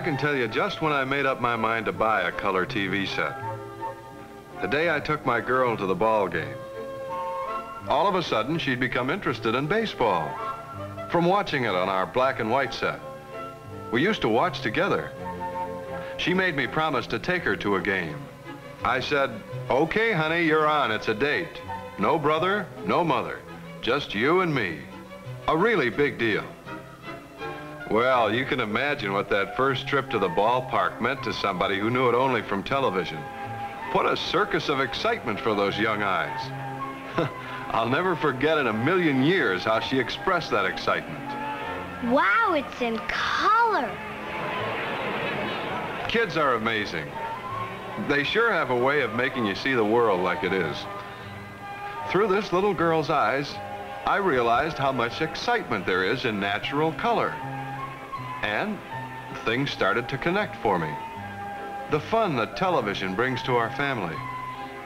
I can tell you just when I made up my mind to buy a color TV set. The day I took my girl to the ball game. All of a sudden, she'd become interested in baseball from watching it on our black and white set. We used to watch together. She made me promise to take her to a game. I said, okay, honey, you're on. It's a date. No brother, no mother. Just you and me. A really big deal. Well, you can imagine what that first trip to the ballpark meant to somebody who knew it only from television. What a circus of excitement for those young eyes. I'll never forget in a million years how she expressed that excitement. Wow, it's in color. Kids are amazing. They sure have a way of making you see the world like it is. Through this little girl's eyes, I realized how much excitement there is in natural color. And things started to connect for me. The fun that television brings to our family.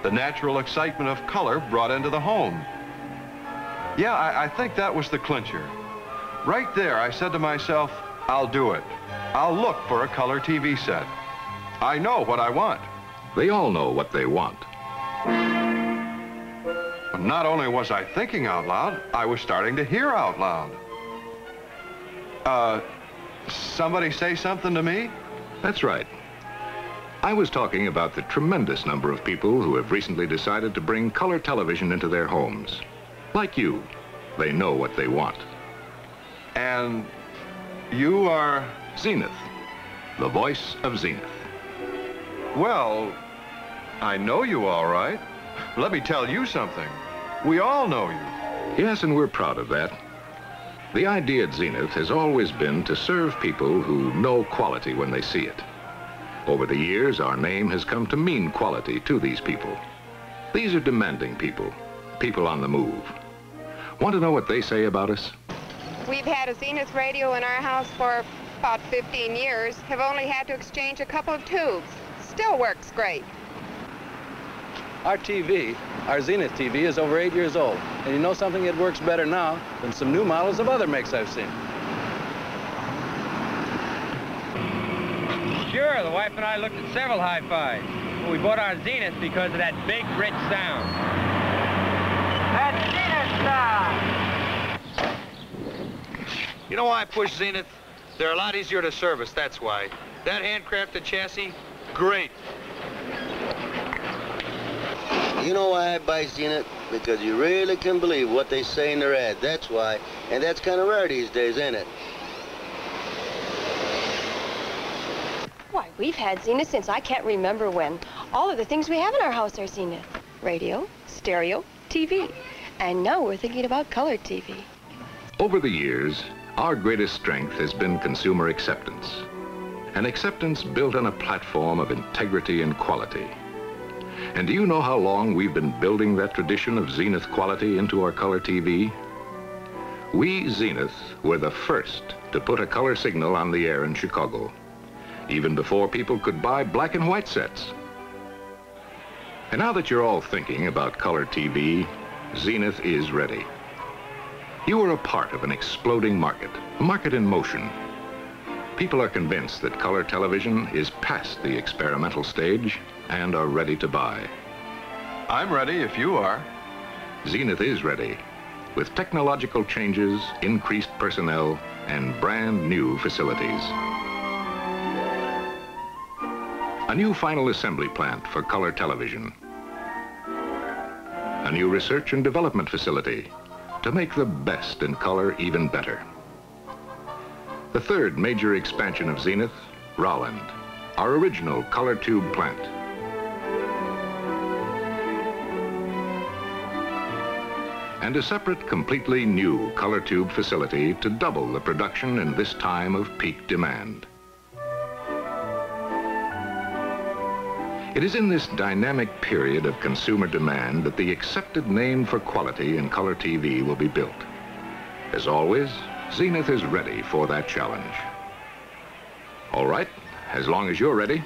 The natural excitement of color brought into the home. Yeah, I, I think that was the clincher. Right there, I said to myself, I'll do it. I'll look for a color TV set. I know what I want. They all know what they want. But Not only was I thinking out loud, I was starting to hear out loud. Uh, somebody say something to me? That's right. I was talking about the tremendous number of people who have recently decided to bring color television into their homes. Like you, they know what they want. And you are? Zenith, the voice of Zenith. Well, I know you all right. Let me tell you something. We all know you. Yes, and we're proud of that. The idea at Zenith has always been to serve people who know quality when they see it. Over the years, our name has come to mean quality to these people. These are demanding people, people on the move. Want to know what they say about us? We've had a Zenith radio in our house for about 15 years, have only had to exchange a couple of tubes. Still works great. Our TV, our Zenith TV, is over eight years old. And you know something? It works better now than some new models of other makes I've seen. Sure, the wife and I looked at several hi-fis. But we bought our Zenith because of that big, rich sound. That Zenith sound! You know why I push Zenith? They're a lot easier to service, that's why. That handcrafted chassis, great. You know why I buy Zenith? Because you really can believe what they say in their ad. That's why. And that's kind of rare these days, ain't it? Why, we've had Zenith since I can't remember when. All of the things we have in our house are Zenith. Radio, stereo, TV. And now we're thinking about color TV. Over the years, our greatest strength has been consumer acceptance. An acceptance built on a platform of integrity and quality. And do you know how long we've been building that tradition of Zenith quality into our color TV? We, Zenith, were the first to put a color signal on the air in Chicago, even before people could buy black and white sets. And now that you're all thinking about color TV, Zenith is ready. You are a part of an exploding market, a market in motion. People are convinced that color television is past the experimental stage and are ready to buy. I'm ready if you are. Zenith is ready with technological changes, increased personnel, and brand new facilities. A new final assembly plant for color television. A new research and development facility to make the best in color even better. The third major expansion of Zenith, Rauland, our original color tube plant. And a separate, completely new color tube facility to double the production in this time of peak demand. It is in this dynamic period of consumer demand that the accepted name for quality in color TV will be built. As always, Zenith is ready for that challenge. All right, as long as you're ready.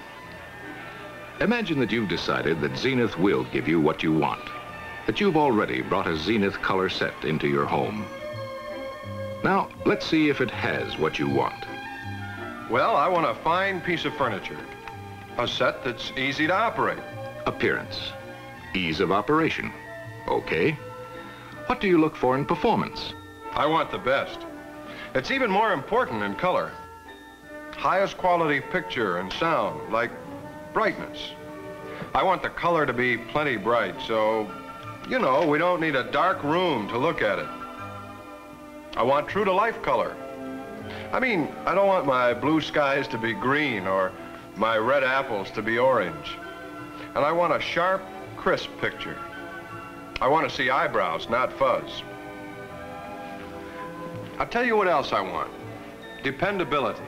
Imagine that you've decided that Zenith will give you what you want, that you've already brought a Zenith color set into your home. Now, let's see if it has what you want. Well, I want a fine piece of furniture. A set that's easy to operate. Appearance. Ease of operation. Okay. What do you look for in performance? I want the best. It's even more important in color. Highest quality picture and sound, like brightness. I want the color to be plenty bright, so, you know, we don't need a dark room to look at it. I want true-to-life color. I mean, I don't want my blue skies to be green or my red apples to be orange. And I want a sharp, crisp picture. I want to see eyebrows, not fuzz. I'll tell you what else I want. Dependability.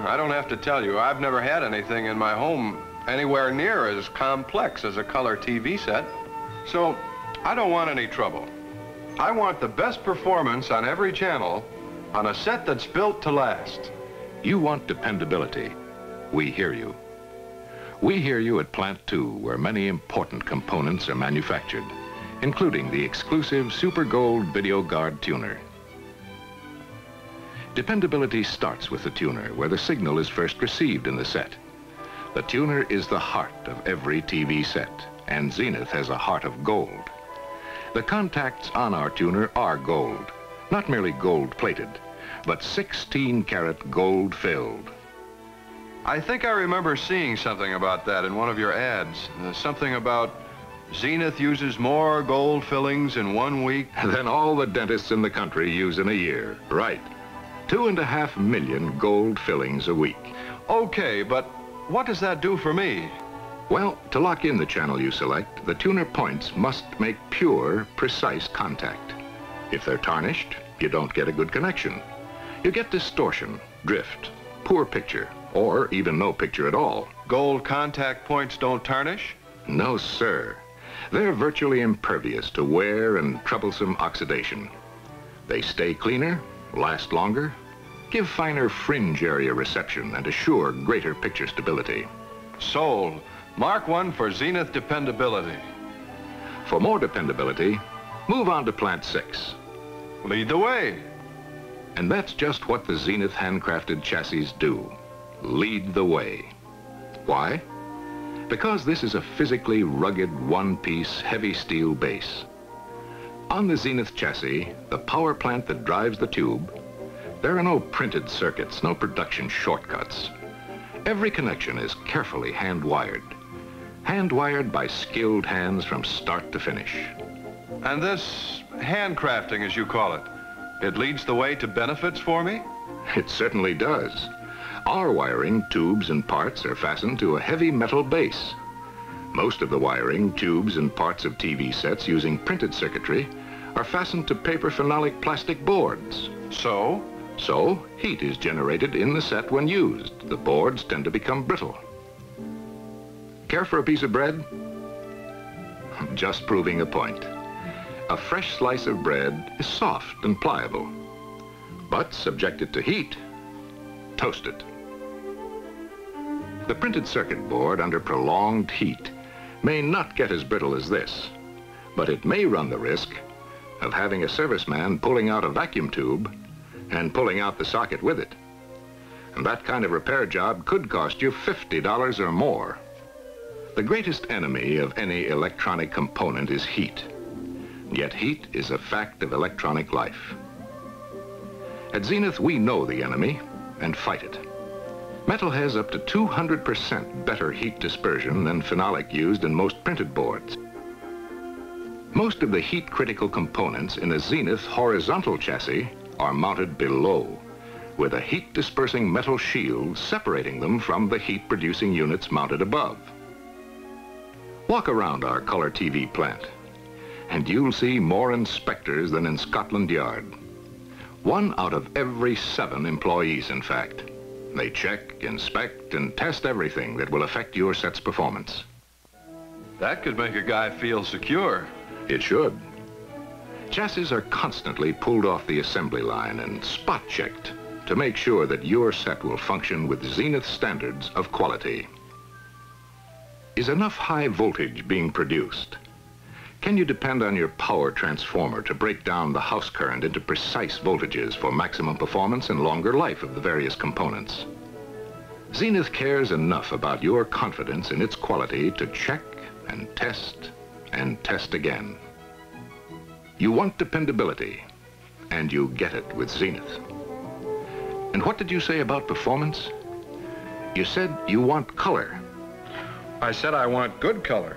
I don't have to tell you, I've never had anything in my home anywhere near as complex as a color TV set. So I don't want any trouble. I want the best performance on every channel on a set that's built to last. You want dependability. We hear you. We hear you at Plant 2, where many important components are manufactured, including the exclusive Super Gold Video Guard tuner. Dependability starts with the tuner, where the signal is first received in the set. The tuner is the heart of every TV set, and Zenith has a heart of gold. The contacts on our tuner are gold, not merely gold-plated, but 16-karat gold-filled. I think I remember seeing something about that in one of your ads. Uh, something about Zenith uses more gold fillings in one week. Than all the dentists in the country use in a year. Right. Two and a half million gold fillings a week. Okay, but what does that do for me? Well, to lock in the channel you select, the tuner points must make pure, precise contact. If they're tarnished, you don't get a good connection. You get distortion, drift, poor picture, or even no picture at all. Gold contact points don't tarnish? No, sir. They're virtually impervious to wear and troublesome oxidation. They stay cleaner, last longer, give finer fringe area reception, and assure greater picture stability. Sold. Mark one for Zenith dependability. For more dependability, move on to Plant 6. Lead the way. And that's just what the Zenith handcrafted chassis do. Lead the way. Why? Because this is a physically rugged, one-piece, heavy steel base. On the Zenith chassis, the power plant that drives the tube, there are no printed circuits, no production shortcuts. Every connection is carefully hand-wired. Hand-wired by skilled hands from start to finish. And this handcrafting, as you call it, it leads the way to benefits for me? It certainly does. Our wiring, tubes, and parts are fastened to a heavy metal base. Most of the wiring, tubes, and parts of TV sets using printed circuitry are fastened to paper phenolic plastic boards. So? So, heat is generated in the set when used. The boards tend to become brittle. Care for a piece of bread? Just proving a point. A fresh slice of bread is soft and pliable, but subjected to heat, toast it. The printed circuit board under prolonged heat may not get as brittle as this, but it may run the risk of having a serviceman pulling out a vacuum tube and pulling out the socket with it. And that kind of repair job could cost you $50 or more. The greatest enemy of any electronic component is heat. Yet heat is a fact of electronic life. At Zenith, we know the enemy and fight it. Metal has up to 200% better heat dispersion than phenolic used in most printed boards. Most of the heat-critical components in a Zenith horizontal chassis are mounted below, with a heat-dispersing metal shield separating them from the heat-producing units mounted above. Walk around our color TV plant, and you'll see more inspectors than in Scotland Yard. One out of every seven employees, in fact. They check, inspect, and test everything that will affect your set's performance. That could make a guy feel secure. It should. Chassis are constantly pulled off the assembly line and spot checked to make sure that your set will function with Zenith standards of quality. Is enough high voltage being produced? Can you depend on your power transformer to break down the house current into precise voltages for maximum performance and longer life of the various components? Zenith cares enough about your confidence in its quality to check and test and test again. You want dependability, and you get it with Zenith. And what did you say about performance? You said you want color. I said I want good color.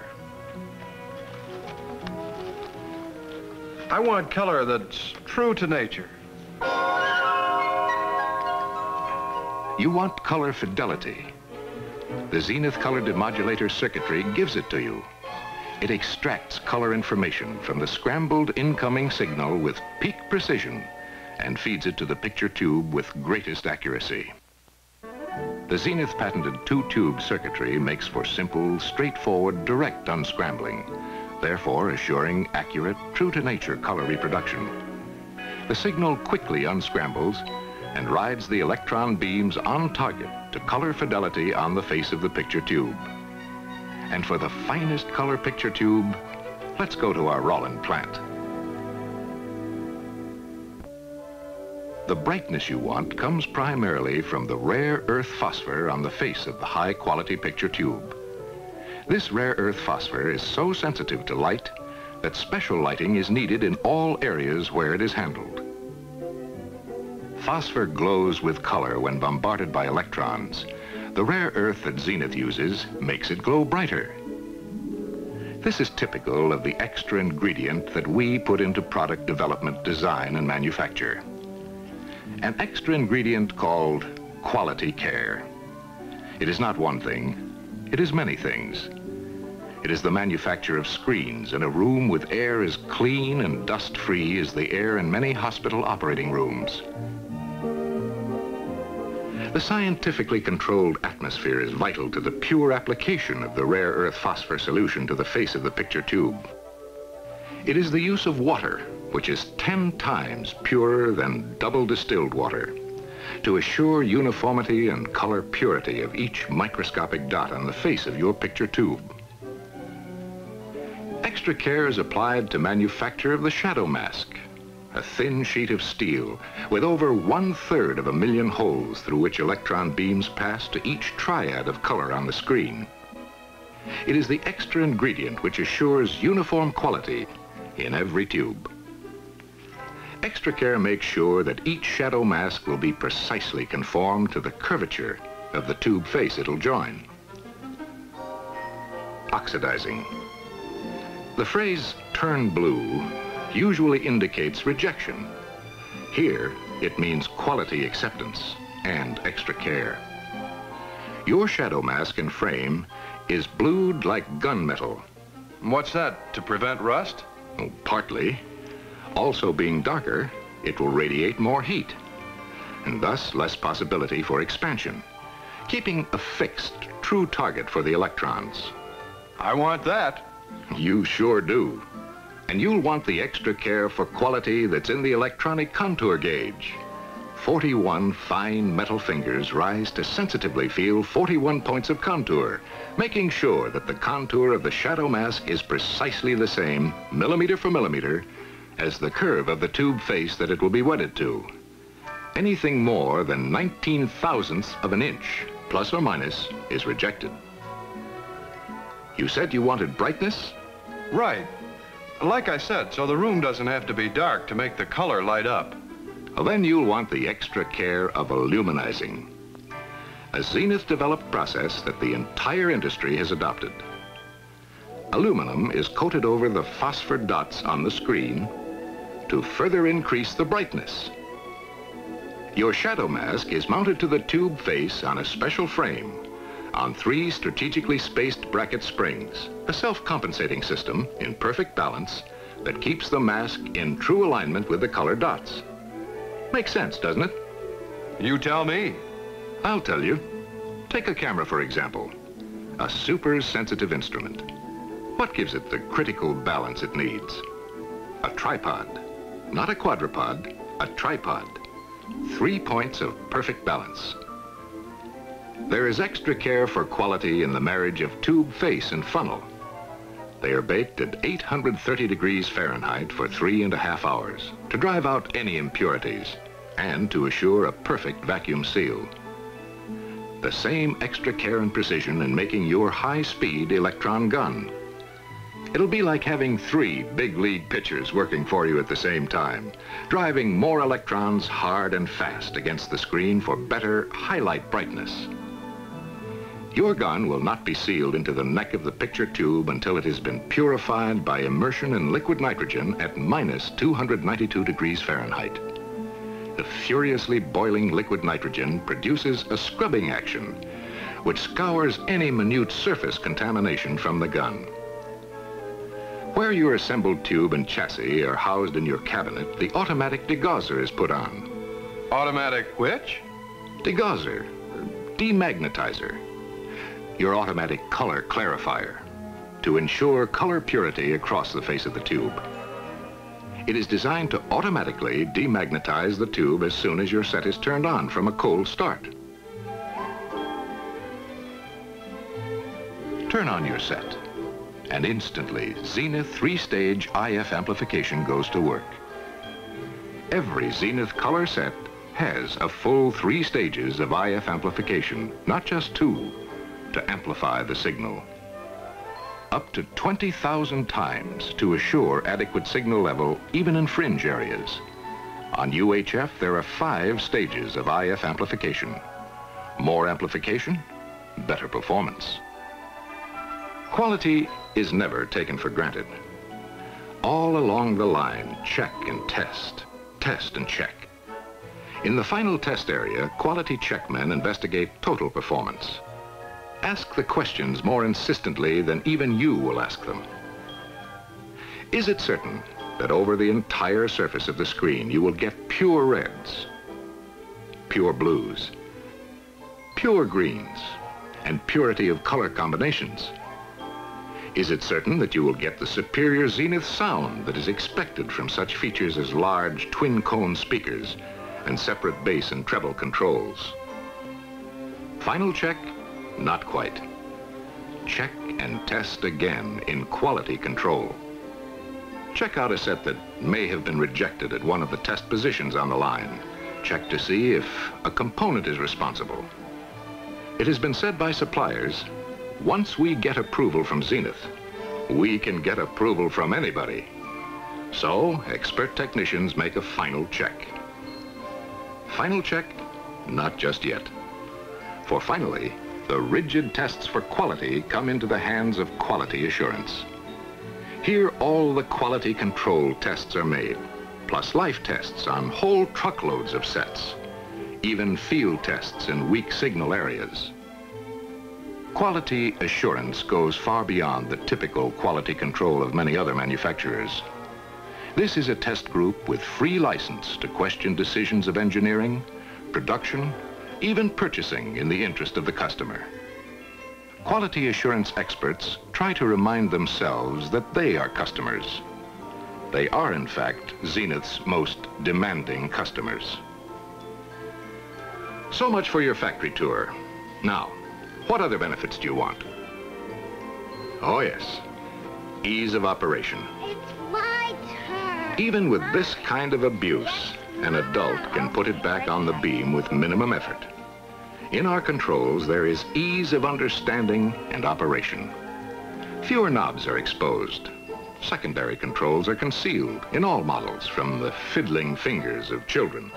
I want color that's true to nature. You want color fidelity. The Zenith color demodulator circuitry gives it to you. It extracts color information from the scrambled incoming signal with peak precision and feeds it to the picture tube with greatest accuracy. The Zenith patented two-tube circuitry makes for simple, straightforward, direct unscrambling, therefore assuring accurate, true-to-nature color reproduction. The signal quickly unscrambles and rides the electron beams on target to color fidelity on the face of the picture tube. And for the finest color picture tube, let's go to our Rauland plant. The brightness you want comes primarily from the rare earth phosphor on the face of the high-quality picture tube. This rare earth phosphor is so sensitive to light that special lighting is needed in all areas where it is handled. Phosphor glows with color when bombarded by electrons. The rare earth that Zenith uses makes it glow brighter. This is typical of the extra ingredient that we put into product development, design, and manufacture. An extra ingredient called quality care. It is not one thing, it is many things. It is the manufacture of screens in a room with air as clean and dust-free as the air in many hospital operating rooms. The scientifically controlled atmosphere is vital to the pure application of the rare earth phosphor solution to the face of the picture tube. It is the use of water, which is 10 times purer than double distilled water, to assure uniformity and color purity of each microscopic dot on the face of your picture tube. Extra care is applied to manufacture of the shadow mask, a thin sheet of steel with over one-third of a million holes through which electron beams pass to each triad of color on the screen. It is the extra ingredient which assures uniform quality in every tube. Extra care makes sure that each shadow mask will be precisely conformed to the curvature of the tube face it'll join. Oxidizing. The phrase turn blue usually indicates rejection. Here, it means quality acceptance and extra care. Your shadow mask and frame is blued like gunmetal. What's that, to prevent rust? Oh, partly. Also being darker, it will radiate more heat, and thus less possibility for expansion, keeping a fixed, true target for the electrons. I want that. You sure do. And you'll want the extra care for quality that's in the electronic contour gauge. 41 fine metal fingers rise to sensitively feel 41 points of contour, making sure that the contour of the shadow mask is precisely the same, millimeter for millimeter, as the curve of the tube face that it will be wedded to. Anything more than 19 thousandths of an inch, plus or minus, is rejected. You said you wanted brightness? Right. Like I said, so the room doesn't have to be dark to make the color light up. Well, then you'll want the extra care of aluminizing. A Zenith-developed process that the entire industry has adopted. Aluminum is coated over the phosphor dots on the screen to further increase the brightness. Your shadow mask is mounted to the tube face on a special frame on three strategically spaced bracket springs, a self-compensating system in perfect balance that keeps the mask in true alignment with the color dots. Makes sense, doesn't it? You tell me. I'll tell you. Take a camera, for example. A super sensitive instrument. What gives it the critical balance it needs? A tripod. Not a quadrupod, a tripod. Three points of perfect balance. There is extra care for quality in the marriage of tube face and funnel. They are baked at 830 degrees Fahrenheit for three and a half hours to drive out any impurities and to assure a perfect vacuum seal. The same extra care and precision in making your high-speed electron gun. It'll be like having three big league pitchers working for you at the same time, driving more electrons hard and fast against the screen for better highlight brightness. Your gun will not be sealed into the neck of the picture tube until it has been purified by immersion in liquid nitrogen at minus 292 degrees Fahrenheit. The furiously boiling liquid nitrogen produces a scrubbing action, which scours any minute surface contamination from the gun. Where your assembled tube and chassis are housed in your cabinet, the automatic degausser is put on. Automatic which? Degausser, demagnetizer your automatic color clarifier to ensure color purity across the face of the tube. It is designed to automatically demagnetize the tube as soon as your set is turned on from a cold start. Turn on your set, and instantly Zenith three-stage IF amplification goes to work. Every Zenith color set has a full three stages of IF amplification, not just two to amplify the signal. Up to 20,000 times to assure adequate signal level even in fringe areas. On UHF, there are five stages of IF amplification. More amplification, better performance. Quality is never taken for granted. All along the line, check and test, test and check. In the final test area, quality checkmen investigate total performance. Ask the questions more insistently than even you will ask them. Is it certain that over the entire surface of the screen you will get pure reds, pure blues, pure greens, and purity of color combinations? Is it certain that you will get the superior zenith sound that is expected from such features as large twin cone speakers and separate bass and treble controls? Final check not quite. Check and test again in quality control. Check out a set that may have been rejected at one of the test positions on the line. Check to see if a component is responsible. It has been said by suppliers, once we get approval from Zenith, we can get approval from anybody. So, expert technicians make a final check. Final check? Not just yet. For finally, the rigid tests for quality come into the hands of quality assurance. Here, all the quality control tests are made, plus life tests on whole truckloads of sets, even field tests in weak signal areas. Quality assurance goes far beyond the typical quality control of many other manufacturers. This is a test group with free license to question decisions of engineering, production, even purchasing in the interest of the customer. Quality assurance experts try to remind themselves that they are customers. They are, in fact, Zenith's most demanding customers. So much for your factory tour. Now, what other benefits do you want? Oh, yes. Ease of operation. It's my turn. Even with this kind of abuse, an adult can put it back on the beam with minimum effort. In our controls, there is ease of understanding and operation. Fewer knobs are exposed. Secondary controls are concealed in all models from the fiddling fingers of children.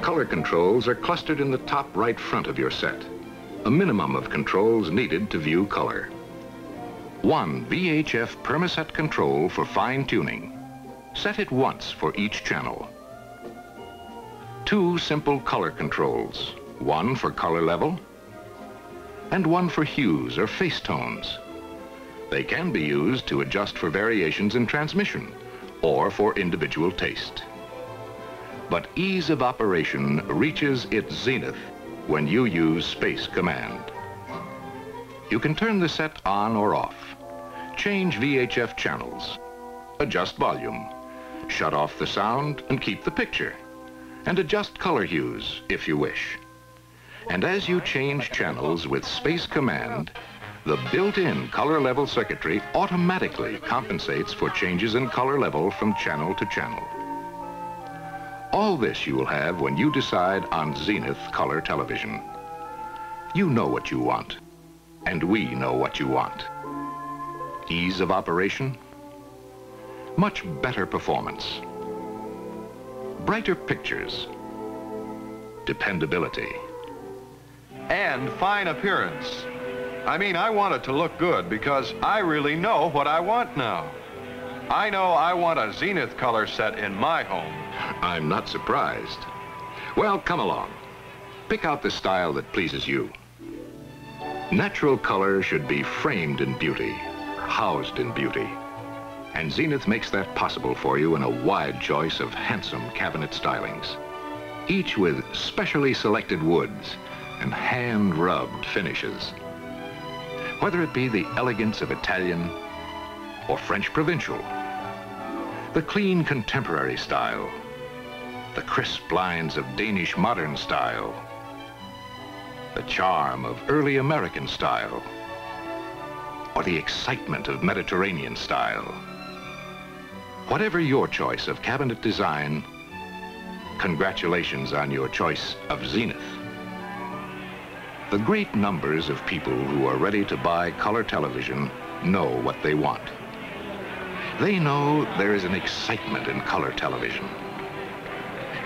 Color controls are clustered in the top right front of your set. A minimum of controls needed to view color. One VHF Permaset control for fine tuning. Set it once for each channel. Two simple color controls, one for color level and one for hues or face tones. They can be used to adjust for variations in transmission or for individual taste. But ease of operation reaches its zenith when you use Space Command. You can turn the set on or off, change VHF channels, adjust volume, shut off the sound and keep the picture, and adjust color hues if you wish. And as you change channels with Space Command, the built-in color level circuitry automatically compensates for changes in color level from channel to channel. All this you will have when you decide on Zenith Color Television. You know what you want, and we know what you want. Ease of operation, much better performance, brighter pictures, dependability, and fine appearance. I mean, I want it to look good because I really know what I want now. I know I want a Zenith color set in my home. I'm not surprised. Well, come along. Pick out the style that pleases you. Natural color should be framed in beauty, housed in beauty. And Zenith makes that possible for you in a wide choice of handsome cabinet stylings. Each with specially selected woods and hand-rubbed finishes. Whether it be the elegance of Italian or French provincial, the clean contemporary style, the crisp lines of Danish modern style, the charm of early American style, or the excitement of Mediterranean style. Whatever your choice of cabinet design, congratulations on your choice of Zenith. The great numbers of people who are ready to buy color television know what they want. They know there is an excitement in color television.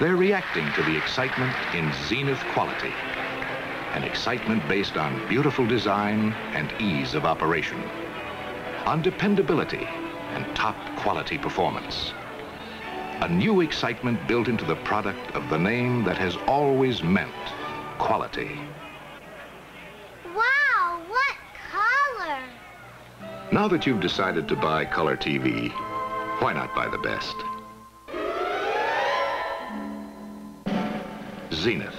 They're reacting to the excitement in Zenith quality. An excitement based on beautiful design and ease of operation. On dependability and top quality performance. A new excitement built into the product of the name that has always meant quality. Wow, what color? Now that you've decided to buy color TV, why not buy the best? Zenith,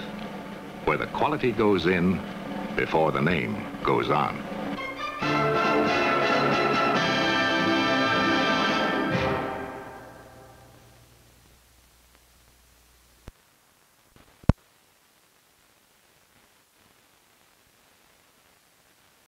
where the quality goes in before the name goes on.